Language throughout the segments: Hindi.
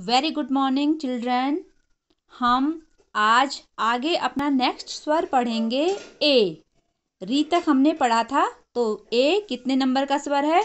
वेरी गुड मॉर्निंग चिल्ड्रन हम आज आगे अपना नेक्स्ट स्वर पढ़ेंगे ए री तक हमने पढ़ा था तो ए कितने नंबर का स्वर है?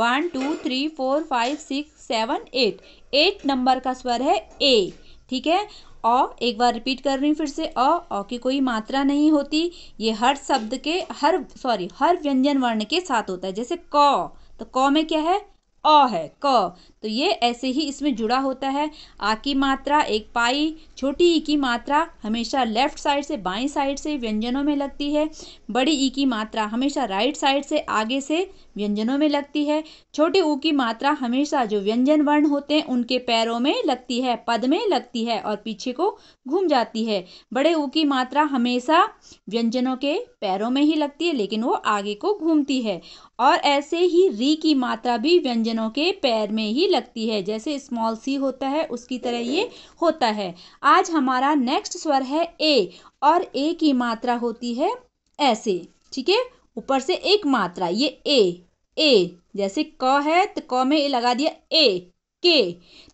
One two three four five six seven eight eight number का स्वर है ए ठीक है? अ, एक बार रिपीट कर रही हूँ फिर से, अ अ की कोई मात्रा नहीं होती। ये हर शब्द के, हर सॉरी हर व्यंजन वर्ण के साथ होता है। जैसे क तो क में क्या है? अ है क। तो ये ऐसे ही इसमें जुड़ा होता है। आ की मात्रा एक पाई छोटी ई की मात्रा हमेशा लेफ़्ट साइड से बाईं साइड से व्यंजनों में लगती है। बड़ी ई की मात्रा हमेशा राइट साइड से आगे से व्यंजनों में लगती है। छोटे ऊ की मात्रा हमेशा जो व्यंजन वर्ण होते हैं, उनके पैरों में लगती है, पद में लगती है और पीछे को घूम जाती है। बड़े ऊ की मात्रा हमेशा व्यंजनों के पैरों में ही लगती है, लेकिन वो आगे को घूमती है। और ऐसे ही री की मात्रा भी व्यंजनों के पैर में ही लगती है। जैसे स्मॉल सी होता है, उसकी तरह ये होता है। आज हमारा नेक्स्ट स्वर है ए और ए की मात्रा होती है ऐसे, ठीक है? ऊपर से एक मात्रा, ये ए ए जैसे क है तो क में ए लगा दिया ए के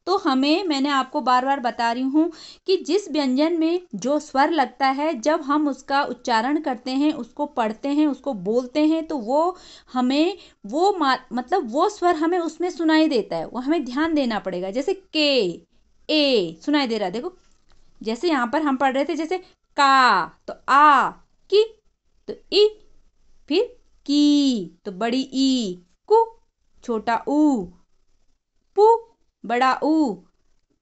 तो हमें, मैंने आपको बार बार बता रही हूँ कि जिस व्यंजन में जो स्वर लगता है, जब हम उसका उच्चारण करते हैं, उसको पढ़ते हैं, उसको बोलते हैं तो वो हमें, वो मतलब वो स्वर हमें उसमें सुनाई देता है, वो हमें ध्यान देना पड़ेगा। जैसे के ए सुनाई दे रहा देखो जैसे यहाँ पर हम पढ़ रहे थे जैसे का तो आ, की तो ई, फिर की तो बड़ी ई, कु, छोटा ऊ पु, बड़ा ऊ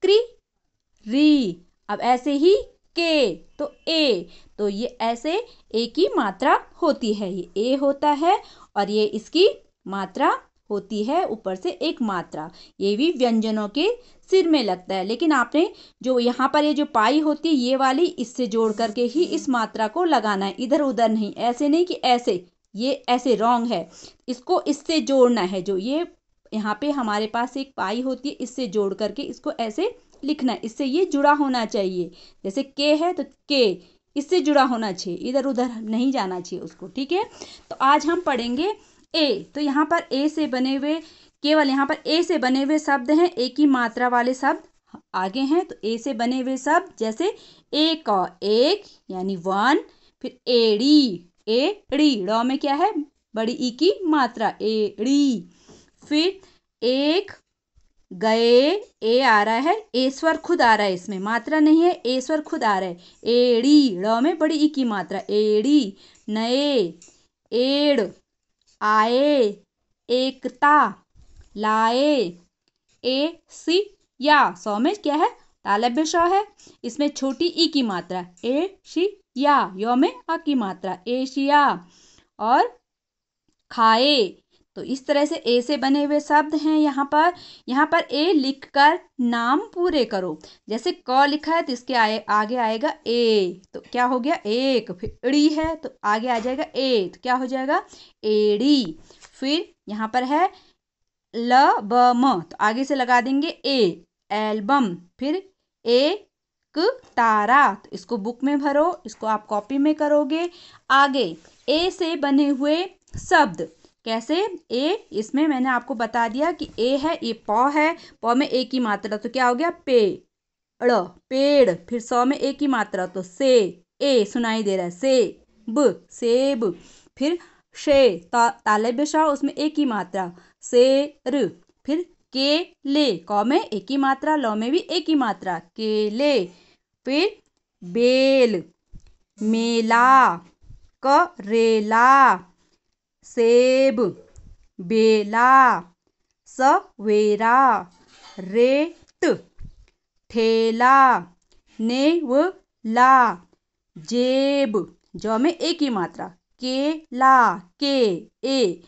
क्री, री, अब ऐसे ही के तो ए तो ये ऐसे ए की मात्रा होती है, ये ए होता है और ये इसकी मात्रा होती है ऊपर से एक मात्रा। ये भी व्यंजनों के सिर में लगता है। लेकिन आपने जो यहाँ पर ये जो पाई होती है, ये वाली, इससे जोड़ करके ही इस मात्रा को लगाना है। इधर उधर नहीं। ऐसे नहीं कि ऐसे। ये ऐसे रॉन्ग है। इसको इससे जोड़ना है जो ये यहाँ पे हमारे पास एक पाई होती है, इससे जोड़ करके इसको ऐसे लिखना है। इससे ये जुड़ा होना चाहिए। जैसे के है तो के। इससे जुड़ा होना चाहिए। इधर उधर नहीं जाना चाहिए उसको। ठीक है? तो आज हम पढ़ेंगे ए तो यहाँ पर ए से बने हुए, केवल यहाँ पर ए से बने हुए शब्द हैं एक ही मात्रा वाले शब्द आगे हैं तो ए से बने हुए शब्द जैसे एक एक, यानी वन, फिर एड़ी एड़ी ड़ में क्या है? बड़ी ई की मात्रा एड़ी फिर एक, गए ए आ रहा है ए स्वर खुद आ रहा है इसमें, मात्रा नहीं है ए स्वर खुद आ रहा है एड़ी ड़ में बड़ी ई की मात्रा एड़ी नए, एड़ आए, एकता लाए, ए, सी या सौ में क्या है? तालब्य श है। इसमें छोटी ई की मात्रा, ए, सी या यो में अ की मात्रा एशिया और खाए तो इस तरह से ए से बने हुए शब्द हैं यहाँ पर। यहाँ पर ए लिखकर नाम पूरे करो। जैसे क लिखा है तो इसके आए, आगे आएगा ए तो क्या हो गया? एक। फिर ड़ी है तो आगे आ जाएगा ए तो क्या हो जाएगा? एड़ी। फिर यहाँ पर है ल ब म तो आगे से लगा देंगे ए एल्बम। फिर एक तारा। तो इसको बुक में भरो, इसको आप कॉपी में करोगे। आगे ए से बने हुए शब्द। कैसे? ए इसमें मैंने आपको बता दिया कि ए है ये प है प में ए की मात्रा तो क्या हो गया? पे अड़ पेड़ फिर सौ में ए की मात्रा तो से ए सुनाई दे रहा है से ब सेब फिर शे ता, ताले शाह उसमें ए की मात्रा से र फिर के ले क में एक की मात्रा लौ में भी एक ही मात्रा केले फिर बेल मेला करेला। सेब, बेला, सवेरा, रेत, ठेला, नेवला, जेब, जो में एक ही मात्रा के ला के, ए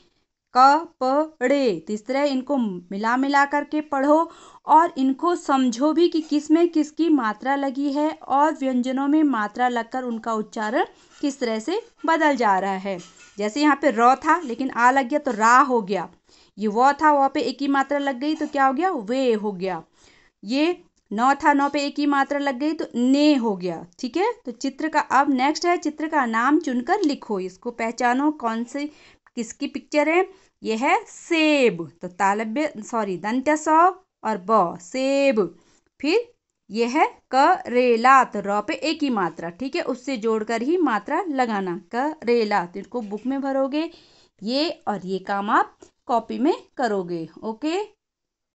कपड़े तो इस तरह इनको मिला मिला करके पढ़ो और इनको समझो भी कि किसमें किसकी मात्रा लगी है और व्यंजनों में मात्रा लगकर उनका उच्चारण किस तरह से बदल जा रहा है। जैसे यहाँ पे र था, लेकिन आ लग गया तो रा हो गया। ये व था वह पे एक ही मात्रा लग गई तो क्या हो गया? वे हो गया। ये नौ था, नौ पे एक ही मात्रा लग गई तो ने हो गया। ठीक है? तो चित्र का, अब नेक्स्ट है, चित्र का नाम चुनकर लिखो। इसको पहचानो कौन से किसकी पिक्चर है? यह है सेब। तो तालब्य सॉरी दंत और ब, सेब। फिर यह है करेला। तो र पे एक ही मात्रा, ठीक है? उससे जोड़कर ही मात्रा लगाना। करेला। तो इसको बुक में भरोगे, ये और ये काम आप कॉपी में करोगे ओके